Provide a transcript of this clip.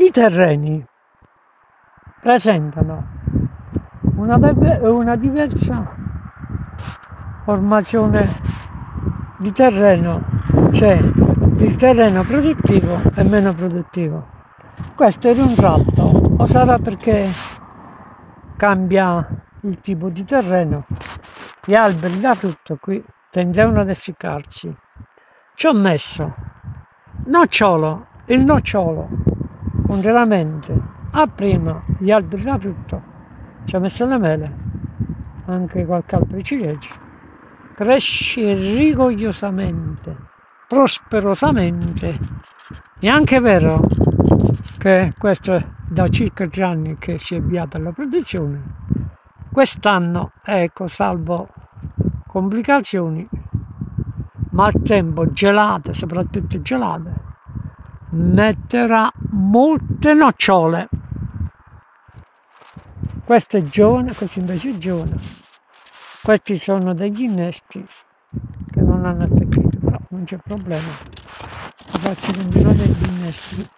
I terreni presentano una, una diversa formazione di terreno, cioè il terreno produttivo e meno produttivo. Questo è un tratto, o sarà perché cambia il tipo di terreno, gli alberi da frutto qui tendevano ad essiccarsi. Ci ho messo nocciolo, il nocciolo, contrariamente a prima gli alberi da frutto, ci ho messo le mele, anche qualche albero ciliegio cresce rigogliosamente, prosperosamente. È anche vero che questo è da circa tre anni che si è avviata la produzione. Quest'anno, ecco, salvo complicazioni, maltempo gelate, soprattutto gelate, metterà molte nocciole. Questo è giovane, questo invece è giovane questi sono degli innesti che non hanno attecchito però non c'è problema faccio continuare gli innesti